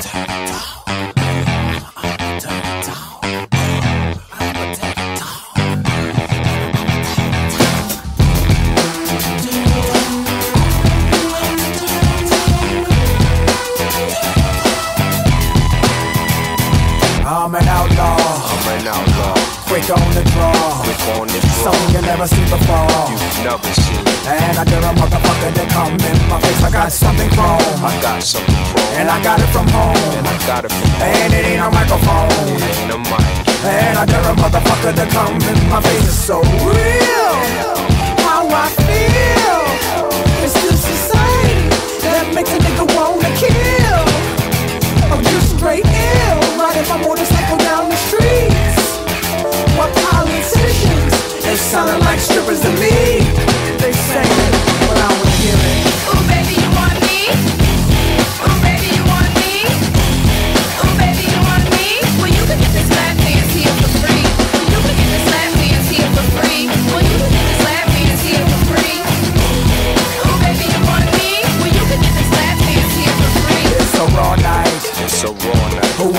I'm an outlaw, I'm an outlaw, quick on the on the draw. Something you never seen before. You've never seen. And I dare a motherfucker to come in my face. I got something from, I got something from, and I got it from home. and I got it from home. And it ain't a microphone. It ain't a mic. And I dare a motherfucker to come in my face. It's so real.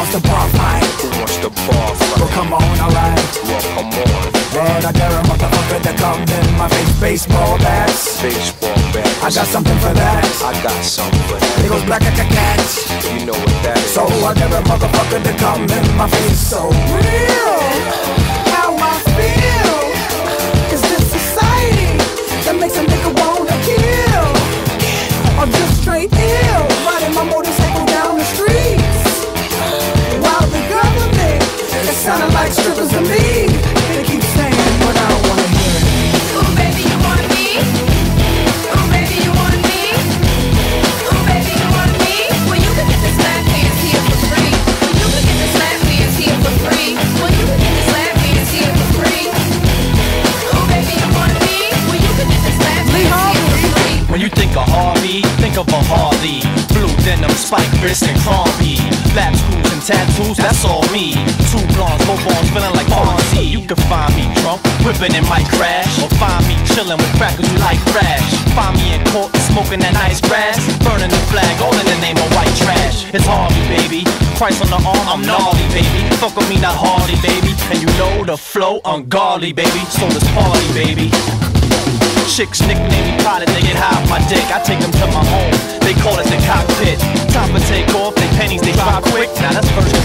Wants to bar fight? Wants the bar fight. Well, come on, alright. Well, come on. And I dare a motherfucker to come in my face. Baseball bats. Baseball bat. I got something for that. I got something for that. It goes black like a cat. You know what that is. So I dare a motherfucker to come in my face. So real. Think of Harvey, think of a Harley. Blue denim, spike wrist, and crumpy. Tattoos, that's all me. Two blondes, both arms feeling like Fonzie. You can find me drunk, whipping in my crash. Or find me chilling with crackers who like crash. Find me in court, smoking that nice grass. Burning the flag, all in the name of white trash. It's Harvey, baby. Christ on the arm, I'm gnarly, baby. Fuck with me, not Harley, baby. And you know the flow, ungodly, baby. So let's party, baby. Chicks nickname me pilot, they get high off my dick. I take them to my home, they call it the cockpit. Time to take off, they pennies, they drop quick. Now that's first